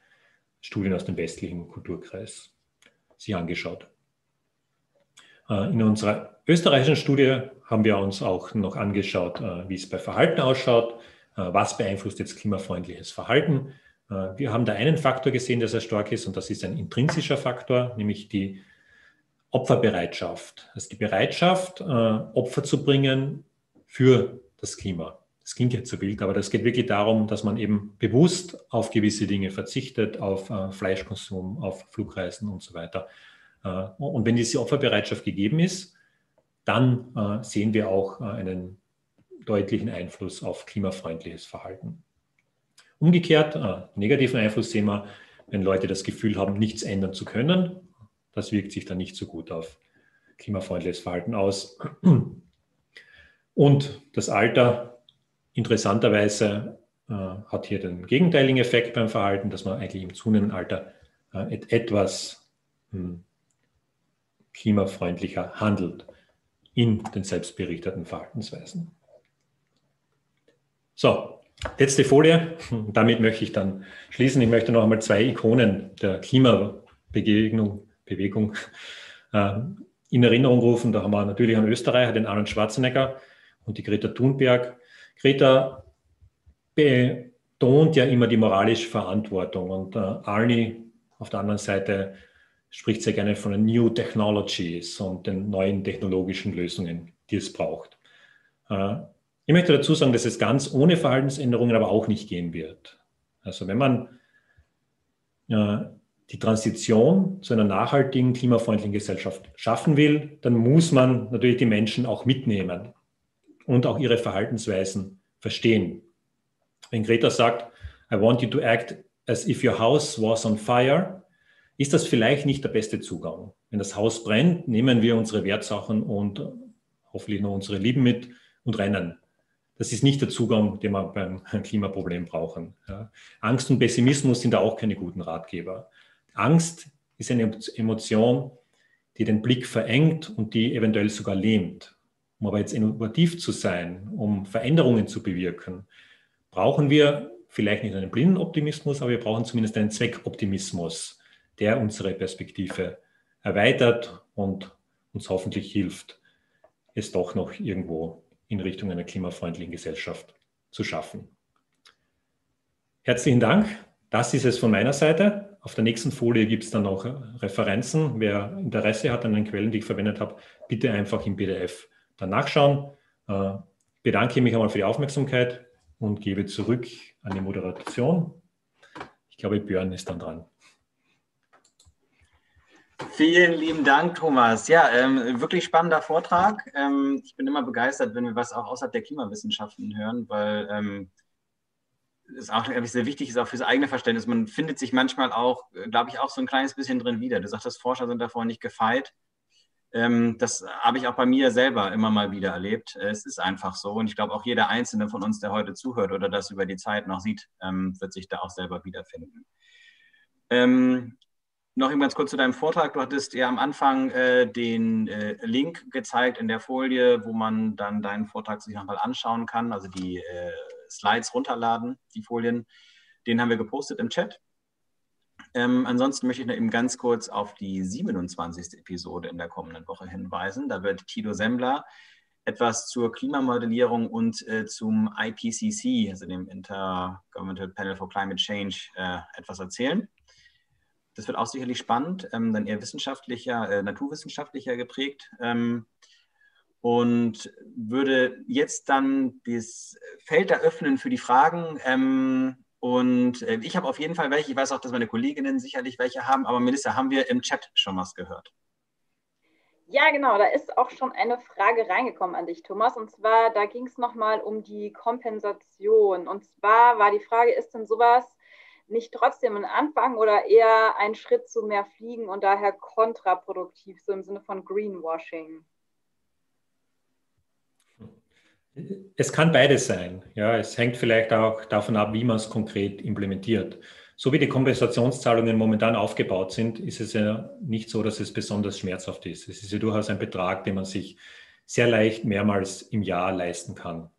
Studien aus dem westlichen Kulturkreis sich angeschaut. Äh, in unserer österreichischen Studie haben wir uns auch noch angeschaut, äh, wie es bei Verhalten ausschaut, was beeinflusst jetzt klimafreundliches Verhalten. Wir haben da einen Faktor gesehen, der sehr stark ist, und das ist ein intrinsischer Faktor, nämlich die Opferbereitschaft. Also die Bereitschaft, Opfer zu bringen für das Klima. Das klingt jetzt so wild, aber das geht wirklich darum, dass man eben bewusst auf gewisse Dinge verzichtet, auf Fleischkonsum, auf Flugreisen und so weiter Und wenn diese Opferbereitschaft gegeben ist, dann sehen wir auch einen deutlichen Einfluss auf klimafreundliches Verhalten. Umgekehrt, negativen Einfluss sehen wir, wenn Leute das Gefühl haben, nichts ändern zu können. Das wirkt sich dann nicht so gut auf klimafreundliches Verhalten aus. Und das Alter, interessanterweise, äh, hat hier den gegenteiligen Effekt beim Verhalten, dass man eigentlich im zunehmenden Alter äh, etwas hm, klimafreundlicher handelt in den selbstberichteten Verhaltensweisen. So, letzte Folie. Damit möchte ich dann schließen. Ich möchte noch einmal zwei Ikonen der Klimabegegnung, Bewegung äh, in Erinnerung rufen. Da haben wir natürlich einen Österreicher, den Arnold Schwarzenegger und die Greta Thunberg. Greta betont ja immer die moralische Verantwortung und äh, Arnie auf der anderen Seite spricht sehr gerne von den New Technologies und den neuen technologischen Lösungen, die es braucht. Äh, ich möchte dazu sagen, dass es ganz ohne Verhaltensänderungen aber auch nicht gehen wird. Also wenn man äh, die Transition zu einer nachhaltigen, klimafreundlichen Gesellschaft schaffen will, dann muss man natürlich die Menschen auch mitnehmen und auch ihre Verhaltensweisen verstehen. Wenn Greta sagt, I want you to act as if your house was on fire, ist das vielleicht nicht der beste Zugang. Wenn das Haus brennt, nehmen wir unsere Wertsachen und hoffentlich noch unsere Lieben mit und rennen. Das ist nicht der Zugang, den wir beim Klimaproblem brauchen. Ja. Angst und Pessimismus sind da auch keine guten Ratgeber. Angst ist eine Emotion, die den Blick verengt und die eventuell sogar lähmt. Um aber jetzt innovativ zu sein, um Veränderungen zu bewirken, brauchen wir vielleicht nicht einen blinden Optimismus, aber wir brauchen zumindest einen Zweckoptimismus, der unsere Perspektive erweitert und uns hoffentlich hilft, es doch noch irgendwo in Richtung einer klimafreundlichen Gesellschaft zu schaffen. Herzlichen Dank. Das ist es von meiner Seite. Auf der nächsten Folie gibt es dann noch Referenzen. Wer Interesse hat an den Quellen, die ich verwendet habe, bitte einfach im PDF dann nachschauen. Äh, bedanke mich einmal für die Aufmerksamkeit und gebe zurück an die Moderation. Ich glaube, Björn ist dann dran. Vielen lieben Dank, Thomas. Ja, ähm, wirklich spannender Vortrag. Ähm, ich bin immer begeistert, wenn wir was auch außerhalb der Klimawissenschaften hören, weil ähm, es auch sehr wichtig ist, auch fürs eigene Verständnis. Man findet sich manchmal auch, glaube ich, auch so ein kleines bisschen drin wieder. Du sagst, Forscher sind davor nicht gefeit. Ähm, das habe ich auch bei mir selber immer mal wieder erlebt. Es ist einfach so. Und ich glaube, auch jeder Einzelne von uns, der heute zuhört oder das über die Zeit noch sieht, ähm, wird sich da auch selber wiederfinden. Ähm, noch eben ganz kurz zu deinem Vortrag. Du hattest ja am Anfang äh, den äh, Link gezeigt in der Folie, wo man dann deinen Vortrag sich nochmal anschauen kann, also die äh, Slides runterladen, die Folien. Den haben wir gepostet im Chat. Ähm, ansonsten möchte ich noch eben ganz kurz auf die 27. Episode in der kommenden Woche hinweisen. Da wird Tito Sembler etwas zur Klimamodellierung und äh, zum IPCC, also dem Intergovernmental Panel for Climate Change, äh, etwas erzählen. Das wird auch sicherlich spannend, ähm, dann eher wissenschaftlicher, äh, naturwissenschaftlicher geprägt. Ähm, und würde jetzt dann das Feld eröffnen für die Fragen. Ähm, und äh, ich habe auf jeden Fall welche. Ich weiß auch, dass meine Kolleginnen sicherlich welche haben. Aber Melissa, haben wir im Chat schon was gehört? Ja, genau. Da ist auch schon eine Frage reingekommen an dich, Thomas. Und zwar, da ging es nochmal um die Kompensation. Und zwar war die Frage, ist denn sowas nicht trotzdem ein Anfang oder eher ein Schritt zu mehr Fliegen und daher kontraproduktiv, so im Sinne von Greenwashing? Es kann beides sein. Ja, es hängt vielleicht auch davon ab, wie man es konkret implementiert. So wie die Kompensationszahlungen momentan aufgebaut sind, ist es ja nicht so, dass es besonders schmerzhaft ist. Es ist ja durchaus ein Betrag, den man sich sehr leicht mehrmals im Jahr leisten kann.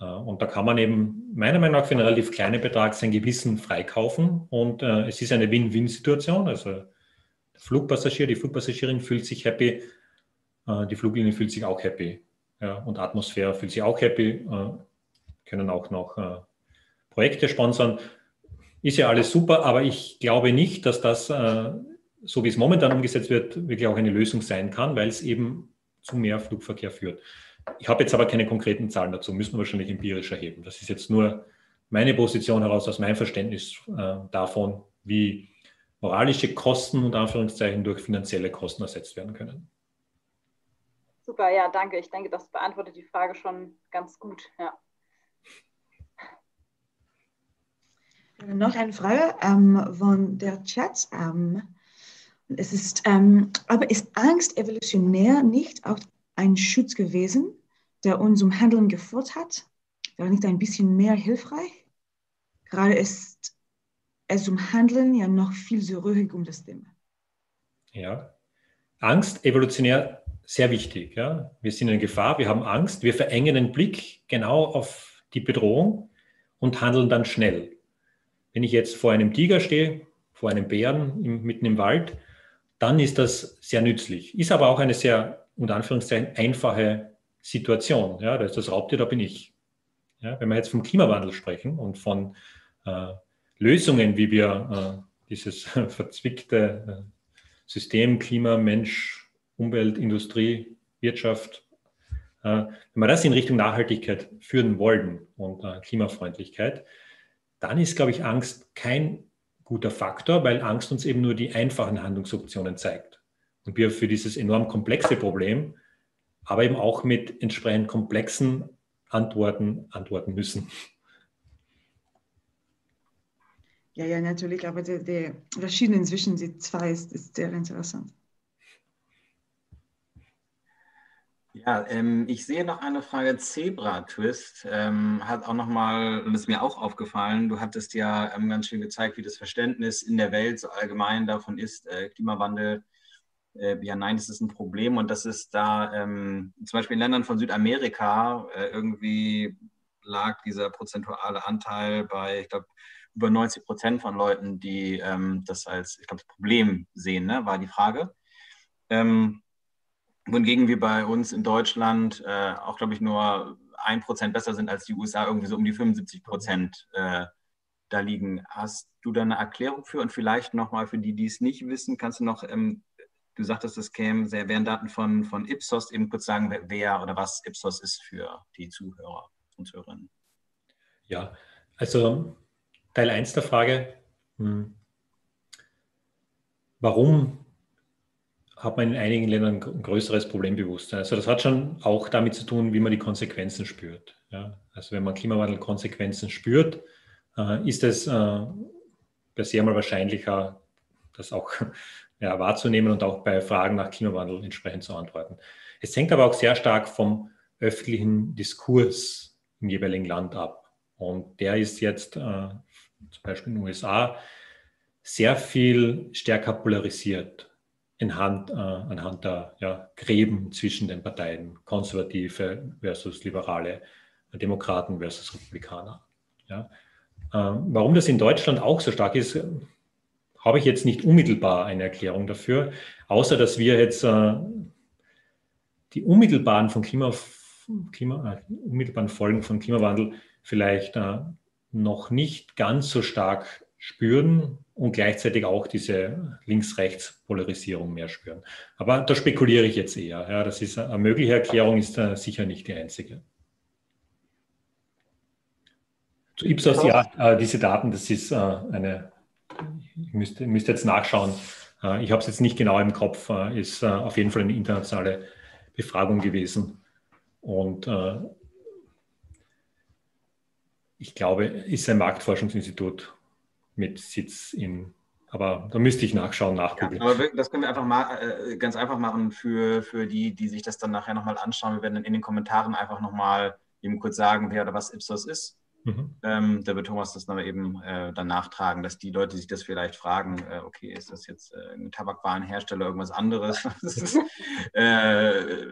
Äh, und da kann man eben meiner Meinung nach für einen relativ kleinen Betrag sein Gewissen freikaufen. Und äh, es ist eine Win-Win-Situation. Also der Flugpassagier, die Flugpassagierin fühlt sich happy, äh, die Fluglinie fühlt sich auch happy. Ja, und Atmosphäre fühlt sich auch happy, äh, können auch noch äh, Projekte sponsern. Ist ja alles super, aber ich glaube nicht, dass das, äh, so wie es momentan umgesetzt wird, wirklich auch eine Lösung sein kann, weil es eben zu mehr Flugverkehr führt. Ich habe jetzt aber keine konkreten Zahlen dazu, müssen wir wahrscheinlich empirisch erheben. Das ist jetzt nur meine Position heraus aus meinem Verständnis äh, davon, wie moralische Kosten und Anführungszeichen durch finanzielle Kosten ersetzt werden können. Super, ja, danke. Ich denke, das beantwortet die Frage schon ganz gut. Ja. Noch eine Frage ähm, von der Chat. Ähm, es ist, ähm, aber ist Angst evolutionär nicht auch ein Schutz gewesen, der uns zum Handeln geführt hat? Wäre nicht ein bisschen mehr hilfreich? Gerade ist es zum Handeln ja noch viel so ruhig um das Thema. Ja, Angst evolutionär sehr wichtig. Ja? Wir sind in Gefahr, wir haben Angst, wir verengen den Blick genau auf die Bedrohung und handeln dann schnell. Wenn ich jetzt vor einem Tiger stehe, vor einem Bären im, mitten im Wald, dann ist das sehr nützlich. Ist aber auch eine sehr, unter Anführungszeichen, einfache Situation. Ja, da ist das Raubtier, da bin ich. Ja, wenn wir jetzt vom Klimawandel sprechen und von äh, Lösungen, wie wir äh, dieses verzwickte äh, System Klima, Mensch, Umwelt, Industrie, Wirtschaft, äh, wenn wir das in Richtung Nachhaltigkeit führen wollen und äh, Klimafreundlichkeit, dann ist, glaube ich, Angst kein guter Faktor, weil Angst uns eben nur die einfachen Handlungsoptionen zeigt. Und wir für dieses enorm komplexe Problem, aber eben auch mit entsprechend komplexen Antworten antworten müssen. Ja, ja, natürlich, aber der, der Verschieden zwischen die zwei ist, ist sehr interessant. Ja, ähm, ich sehe noch eine Frage. Zebra-Twist ähm, hat auch nochmal, und ist mir auch aufgefallen, du hattest ja ähm, ganz schön gezeigt, wie das Verständnis in der Welt so allgemein davon ist, äh, Klimawandel, äh, ja nein, das ist ein Problem und das ist da ähm, zum Beispiel in Ländern von Südamerika äh, irgendwie lag dieser prozentuale Anteil bei, ich glaube, über 90 Prozent von Leuten, die ähm, das als, ich glaube, Problem sehen, ne, war die Frage. Ähm, wohingegen wir bei uns in Deutschland äh, auch, glaube ich, nur ein Prozent besser sind als die USA, irgendwie so um die 75 Prozent äh, da liegen. Hast du da eine Erklärung für? Und vielleicht nochmal für die, die es nicht wissen, kannst du noch, ähm, du sagtest, es kämen, sehr, wären Daten von, von Ipsos, eben kurz sagen, wer, wer oder was Ipsos ist für die Zuhörer und Zuhörerinnen. Ja, also Teil 1 der Frage, hm, warum hat man in einigen Ländern ein größeres Problembewusstsein. Also das hat schon auch damit zu tun, wie man die Konsequenzen spürt. Ja? Also wenn man Klimawandelkonsequenzen spürt, äh, ist es äh, per se mal wahrscheinlicher, das auch ja, wahrzunehmen und auch bei Fragen nach Klimawandel entsprechend zu antworten. Es hängt aber auch sehr stark vom öffentlichen Diskurs im jeweiligen Land ab. Und der ist jetzt äh, zum Beispiel in den USA sehr viel stärker polarisiert anhand, äh, anhand der ja, Gräben zwischen den Parteien, Konservative versus Liberale, Demokraten versus Republikaner. Ja. Äh, warum das in Deutschland auch so stark ist, habe ich jetzt nicht unmittelbar eine Erklärung dafür, außer dass wir jetzt äh, die unmittelbaren, von Klima, Klima, äh, unmittelbaren Folgen von Klimawandel vielleicht äh, noch nicht ganz so stark spüren und gleichzeitig auch diese Links-Rechts-Polarisierung mehr spüren. Aber da spekuliere ich jetzt eher. Ja, das ist eine mögliche Erklärung, ist sicher nicht die einzige. Zu Ipsos, ja, äh, diese Daten, das ist äh, eine, ich müsste, müsste jetzt nachschauen, äh, ich habe es jetzt nicht genau im Kopf, ist auf jeden Fall eine internationale Befragung gewesen. Und ich glaube, ist ein Marktforschungsinstitut mit Sitz in, aber da müsste ich nachschauen, nachgucken. Ja, aber das können wir einfach mal äh, ganz einfach machen für, für die, die sich das dann nachher nochmal anschauen. Wir werden dann in den Kommentaren einfach nochmal eben kurz sagen, wer oder was Ipsos ist. Mhm. Ähm, da wird Thomas das dann eben äh, dann nachtragen, dass die Leute sich das vielleicht fragen, äh, okay, ist das jetzt äh, ein Tabakwarenhersteller, irgendwas anderes, ist, äh,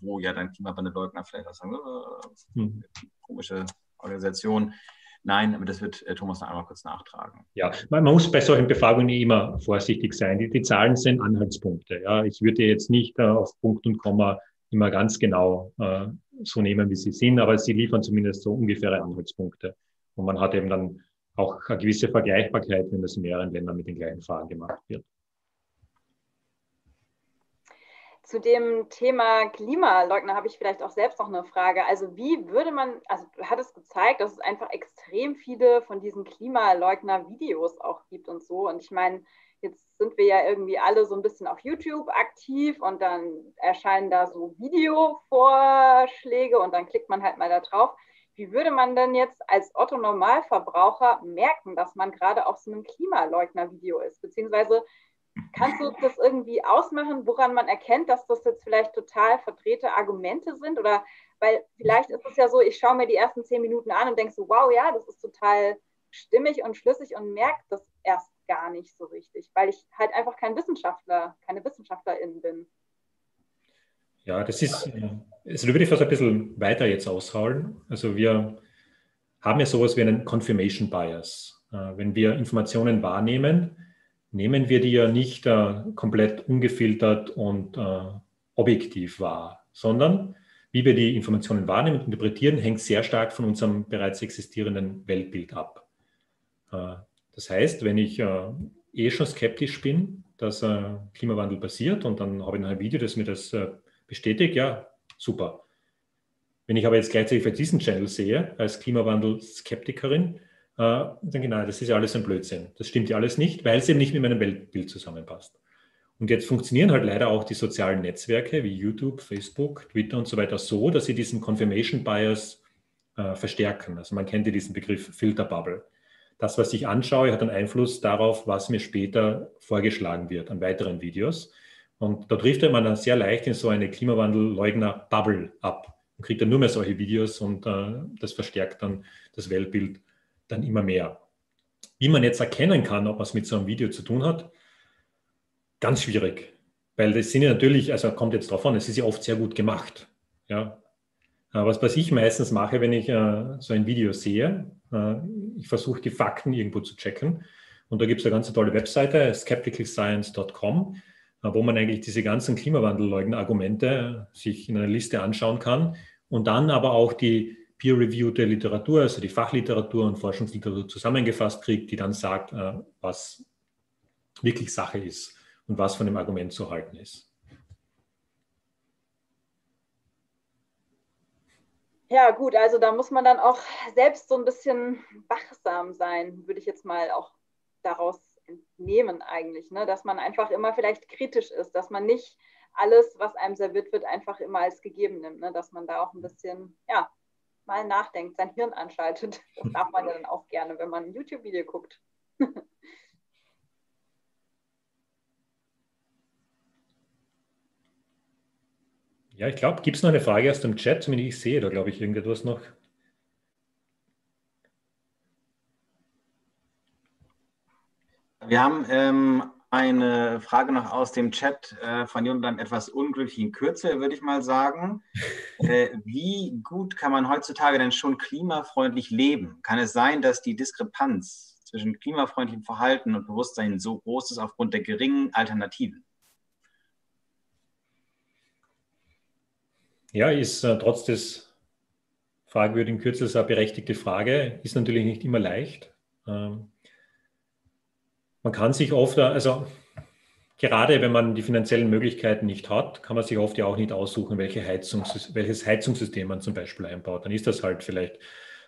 wo ja dann Klimawandelleugner vielleicht auch sagen, äh, mhm. komische Organisation. Nein, aber das wird äh, Thomas noch einmal kurz nachtragen. Ja, man, muss bei solchen Befragungen immer vorsichtig sein. Die, die Zahlen sind Anhaltspunkte. Ja. Ich würde jetzt nicht äh, auf Punkt und Komma immer ganz genau äh, so nehmen, wie sie sind, aber sie liefern zumindest so ungefähre Anhaltspunkte. Und man hat eben dann auch eine gewisse Vergleichbarkeit, wenn das in mehreren Ländern mit den gleichen Fragen gemacht wird. Zu dem Thema Klimaleugner habe ich vielleicht auch selbst noch eine Frage. Also wie würde man, also du hattest gezeigt, dass es einfach extrem viele von diesen Klimaleugner-Videos auch gibt und so. Und ich meine, Jetzt sind wir ja irgendwie alle so ein bisschen auf YouTube aktiv und dann erscheinen da so Videovorschläge und dann klickt man halt mal da drauf. Wie würde man denn jetzt als Otto Normalverbraucher merken, dass man gerade auf so einem Klimaleugner-Video ist? Beziehungsweise kannst du das irgendwie ausmachen, woran man erkennt, dass das jetzt vielleicht total verdrehte Argumente sind? Oder weil vielleicht ist es ja so, ich schaue mir die ersten zehn Minuten an und denke so, wow, ja, das ist total stimmig und schlüssig und merke das erst gar nicht so richtig, weil ich halt einfach kein Wissenschaftler, keine Wissenschaftlerin bin. Ja, das ist, also da würde ich fast ein bisschen weiter jetzt ausholen. Also wir haben ja sowas wie einen Confirmation Bias. Äh, wenn wir Informationen wahrnehmen, nehmen wir die ja nicht äh, komplett ungefiltert und äh, objektiv wahr, sondern wie wir die Informationen wahrnehmen und interpretieren, hängt sehr stark von unserem bereits existierenden Weltbild ab. Äh, das heißt, wenn ich äh, eh schon skeptisch bin, dass äh, Klimawandel passiert und dann habe ich noch ein Video, das mir das bestätigt, ja, super. Wenn ich aber jetzt gleichzeitig für diesen Channel sehe, als Klimawandel-Skeptikerin, dann genau, das ist ja alles ein Blödsinn. Das stimmt ja alles nicht, weil es eben nicht mit meinem Weltbild zusammenpasst. Und jetzt funktionieren halt leider auch die sozialen Netzwerke wie YouTube, Facebook, Twitter und so weiter so, dass sie diesen Confirmation Bias äh, verstärken. Also man kennt ja diesen Begriff Filterbubble das, was ich anschaue, hat einen Einfluss darauf, was mir später vorgeschlagen wird an weiteren Videos. Und da trifft man dann sehr leicht in so eine Klimawandelleugner-Bubble ab und kriegt dann nur mehr solche Videos und äh, das verstärkt dann das Weltbild dann immer mehr. Wie man jetzt erkennen kann, ob was mit so einem Video zu tun hat, ganz schwierig. Weil das sind ja natürlich, also kommt jetzt drauf an, es ist ja oft sehr gut gemacht. Ja. Was, was ich meistens mache, wenn ich äh, so ein Video sehe, äh, ich versuche die Fakten irgendwo zu checken. Und da gibt es eine ganz tolle Webseite, skepticalscience.com, äh, wo man eigentlich diese ganzen Klimawandelleugner-Argumente sich in einer Liste anschauen kann und dann aber auch die peer-reviewte Literatur, also die Fachliteratur und Forschungsliteratur zusammengefasst kriegt, die dann sagt, was wirklich Sache ist und was von dem Argument zu halten ist. Ja, gut, also da muss man dann auch selbst so ein bisschen wachsam sein, würde ich jetzt mal auch daraus entnehmen eigentlich, ne? dass man einfach immer vielleicht kritisch ist, dass man nicht alles, was einem serviert wird, einfach immer als gegeben nimmt, ne? dass man da auch ein bisschen, ja, mal nachdenkt, sein Hirn anschaltet. Das darf man ja dann auch gerne, wenn man ein YouTube-Video guckt. Ja, ich glaube, gibt es noch eine Frage aus dem Chat, zumindest ich sehe da, glaube ich, irgendetwas noch. Wir haben ähm, eine Frage noch aus dem Chat äh, von jemandem etwas unglücklichen Kürzel, würde ich mal sagen. Äh, wie gut kann man heutzutage denn schon klimafreundlich leben? Kann es sein, dass die Diskrepanz zwischen klimafreundlichem Verhalten und Bewusstsein so groß ist aufgrund der geringen Alternativen? Ja, ist äh, trotz des fragwürdigen Kürzels eine berechtigte Frage, ist natürlich nicht immer leicht. Ähm, man kann sich oft, also gerade wenn man die finanziellen Möglichkeiten nicht hat, kann man sich oft ja auch nicht aussuchen, welche Heizungs welches Heizungssystem man zum Beispiel einbaut. Dann ist das halt vielleicht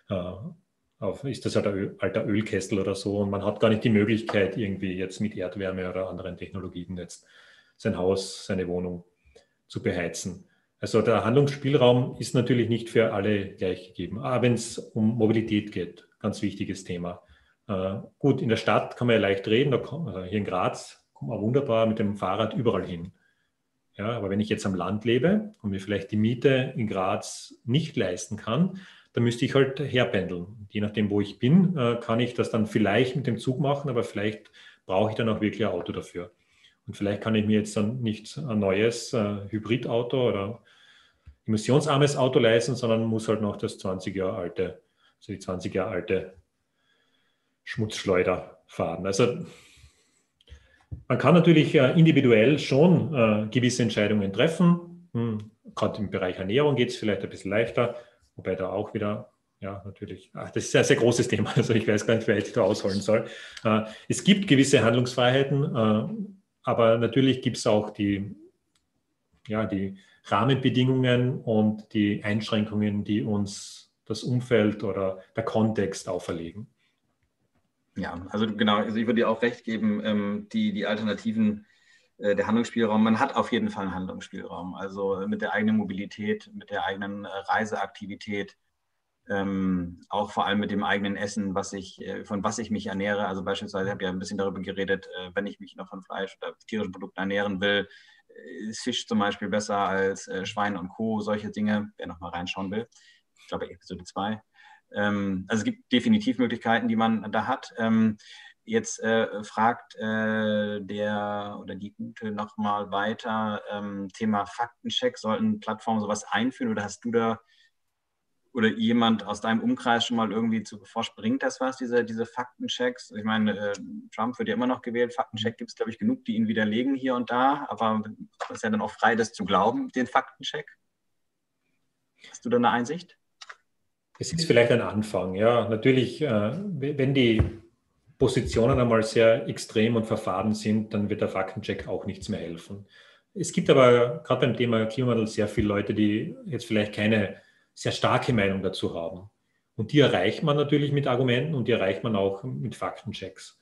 äh, auf, ist das halt ein alter Ölkessel oder so und man hat gar nicht die Möglichkeit, irgendwie jetzt mit Erdwärme oder anderen Technologien jetzt sein Haus, seine Wohnung zu beheizen. Also der Handlungsspielraum ist natürlich nicht für alle gleich gegeben. Aber wenn es um Mobilität geht, ganz wichtiges Thema. Äh, gut, in der Stadt kann man ja leicht reden, da kann, also hier in Graz kommt man wunderbar mit dem Fahrrad überall hin. Ja, aber wenn ich jetzt am Land lebe und mir vielleicht die Miete in Graz nicht leisten kann, dann müsste ich halt herpendeln. Je nachdem, wo ich bin, äh, kann ich das dann vielleicht mit dem Zug machen, aber vielleicht brauche ich dann auch wirklich ein Auto dafür. Und vielleicht kann ich mir jetzt dann nicht ein neues äh, Hybridauto oder emissionsarmes Auto leisten, sondern muss halt noch das 20 Jahre alte, also die 20 Jahre alte Schmutzschleuder fahren. Also man kann natürlich äh, individuell schon äh, gewisse Entscheidungen treffen. Hm, Gerade im Bereich Ernährung geht es vielleicht ein bisschen leichter, wobei da auch wieder, ja, natürlich, ach, das ist ein sehr großes Thema, also ich weiß gar nicht, wer ich da ausholen soll. Äh, es gibt gewisse Handlungsfreiheiten, aber natürlich gibt es auch die, ja, die Rahmenbedingungen und die Einschränkungen, die uns das Umfeld oder der Kontext auferlegen. Ja, also genau, also ich würde dir auch recht geben, ähm, die, die Alternativen, äh, der Handlungsspielraum, man hat auf jeden Fall einen Handlungsspielraum. Also mit der eigenen Mobilität, mit der eigenen äh, Reiseaktivität, ähm, auch vor allem mit dem eigenen Essen, was ich, äh, von was ich mich ernähre. Also beispielsweise habe ich ja ein bisschen darüber geredet, äh, wenn ich mich noch von Fleisch oder tierischen Produkten ernähren will, äh, ist Fisch zum Beispiel besser als äh, Schwein und Co., solche Dinge, wer noch mal reinschauen will. Ich glaube, Episode 2. Ähm, also es gibt definitiv Möglichkeiten, die man da hat. Ähm, jetzt äh, fragt äh, der oder die Gute nochmal weiter, ähm, Thema Faktencheck, sollten Plattformen sowas einführen oder hast du da oder jemand aus deinem Umkreis schon mal irgendwie zu geforscht, bringt das was, diese, diese Faktenchecks? Ich meine, äh, Trump wird ja immer noch gewählt. Faktencheck gibt es, glaube ich, genug, die ihn widerlegen hier und da, aber ist ja dann auch frei, das zu glauben, den Faktencheck. Hast du da eine Einsicht? Es ist vielleicht ein Anfang, ja. Natürlich, äh, wenn die Positionen einmal sehr extrem und verfahren sind, dann wird der Faktencheck auch nichts mehr helfen. Es gibt aber gerade beim Thema Klimawandel sehr viele Leute, die jetzt vielleicht keine sehr starke Meinung dazu haben. Und die erreicht man natürlich mit Argumenten und die erreicht man auch mit Faktenchecks.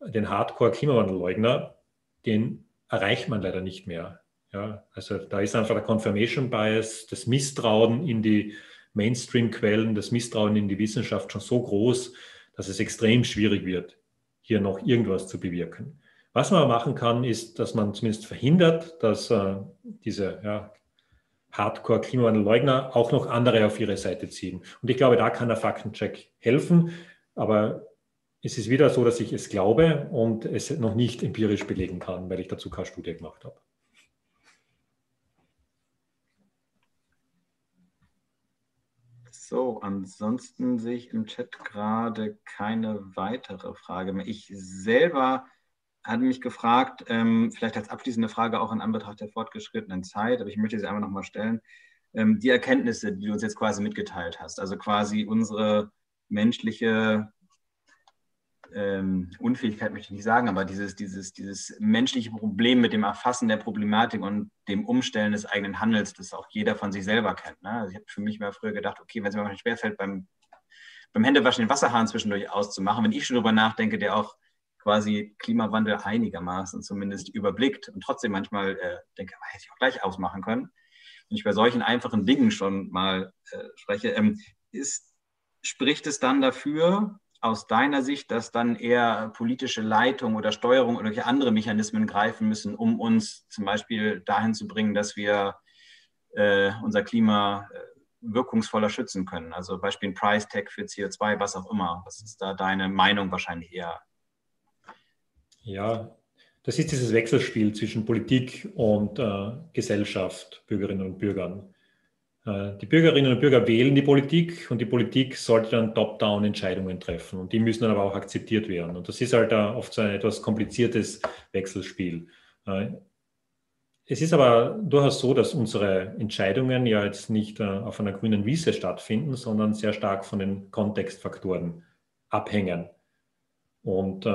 Den Hardcore-Klimawandelleugner, den erreicht man leider nicht mehr. Ja, also da ist einfach der Confirmation Bias, das Misstrauen in die Mainstream-Quellen, das Misstrauen in die Wissenschaft schon so groß, dass es extrem schwierig wird, hier noch irgendwas zu bewirken. Was man machen kann, ist, dass man zumindest verhindert, dass äh, diese ja, Hardcore-Klimawandelleugner auch noch andere auf ihre Seite ziehen. Und ich glaube, da kann der Faktencheck helfen. Aber es ist wieder so, dass ich es glaube und es noch nicht empirisch belegen kann, weil ich dazu keine Studie gemacht habe. So, ansonsten sehe ich im Chat gerade keine weitere Frage mehr. Ich selber hatte mich gefragt, ähm, vielleicht als abschließende Frage auch in Anbetracht der fortgeschrittenen Zeit, aber ich möchte sie einfach nochmal stellen, ähm, die Erkenntnisse, die du uns jetzt quasi mitgeteilt hast, also quasi unsere menschliche ähm, Unfähigkeit möchte ich nicht sagen, aber dieses, dieses, dieses menschliche Problem mit dem Erfassen der Problematik und dem Umstellen des eigenen Handels, das auch jeder von sich selber kennt. Ne? Also ich habe für mich mal früher gedacht, okay, wenn es mir mal schwerfällt, beim, beim Händewaschen den Wasserhahn zwischendurch auszumachen, wenn ich schon darüber nachdenke, der auch quasi Klimawandel einigermaßen zumindest überblickt und trotzdem manchmal äh, denke, ah, hätte ich auch gleich ausmachen können. Wenn ich bei solchen einfachen Dingen schon mal äh, spreche, ähm, ist, spricht es dann dafür, aus deiner Sicht, dass dann eher politische Leitung oder Steuerung oder andere Mechanismen greifen müssen, um uns zum Beispiel dahin zu bringen, dass wir äh, unser Klima äh, wirkungsvoller schützen können? Also Beispiel ein Price Tag für CO2, was auch immer. Was ist da deine Meinung wahrscheinlich eher ja, das ist dieses Wechselspiel zwischen Politik und äh, Gesellschaft, Bürgerinnen und Bürgern. Äh, die Bürgerinnen und Bürger wählen die Politik und die Politik sollte dann top-down Entscheidungen treffen und die müssen dann aber auch akzeptiert werden. Und das ist halt oft so ein etwas kompliziertes Wechselspiel. Äh, es ist aber durchaus so, dass unsere Entscheidungen ja jetzt nicht äh, auf einer grünen Wiese stattfinden, sondern sehr stark von den Kontextfaktoren abhängen. Und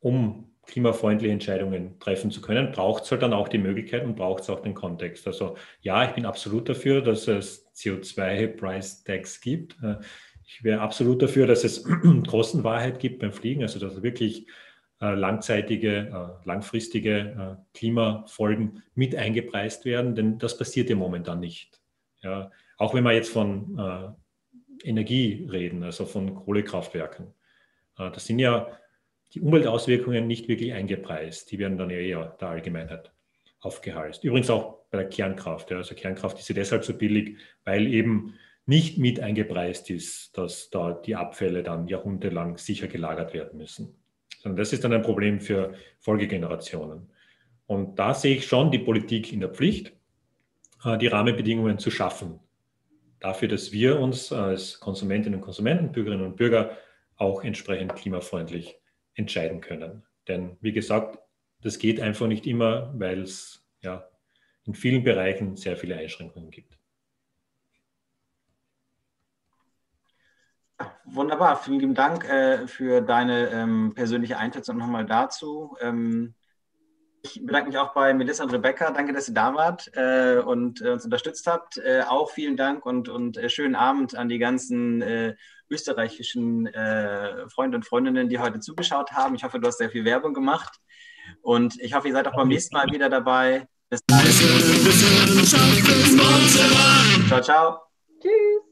um klimafreundliche Entscheidungen treffen zu können, braucht es halt dann auch die Möglichkeit und braucht es auch den Kontext. Also ja, ich bin absolut dafür, dass es CO2-Price-Tags gibt. Äh, ich wäre absolut dafür, dass es Kostenwahrheit gibt beim Fliegen, also dass wirklich äh, langzeitige, äh, langfristige Klimafolgen mit eingepreist werden, denn das passiert ja momentan nicht. Ja, auch wenn wir jetzt von Energie reden, also von Kohlekraftwerken. Das sind ja die Umweltauswirkungen nicht wirklich eingepreist. Die werden dann eher der Allgemeinheit aufgehalst. Übrigens auch bei der Kernkraft. Ja. Also Kernkraft ist ja deshalb so billig, weil eben nicht mit eingepreist ist, dass da die Abfälle dann jahrhundertelang sicher gelagert werden müssen. Sondern das ist dann ein Problem für Folgegenerationen. Und da sehe ich schon die Politik in der Pflicht, äh, die Rahmenbedingungen zu schaffen. Dafür, dass wir uns als Konsumentinnen und Konsumenten, Bürgerinnen und Bürger auch entsprechend klimafreundlich entscheiden können. Denn wie gesagt, das geht einfach nicht immer, weil es ja in vielen Bereichen sehr viele Einschränkungen gibt. Wunderbar, vielen lieben Dank äh, für deine ähm, persönliche Einschätzung nochmal dazu. Ähm, Ich bedanke mich auch bei Melissa und Rebecca. Danke, dass ihr da wart äh, und äh, uns unterstützt habt. Äh, auch vielen Dank und, und äh, schönen Abend an die ganzen äh, österreichischen äh, Freunde und Freundinnen, die heute zugeschaut haben. Ich hoffe, du hast sehr viel Werbung gemacht. Und ich hoffe, ihr seid auch beim nächsten Mal wieder dabei. Bis dann. Ciao, ciao. Tschüss.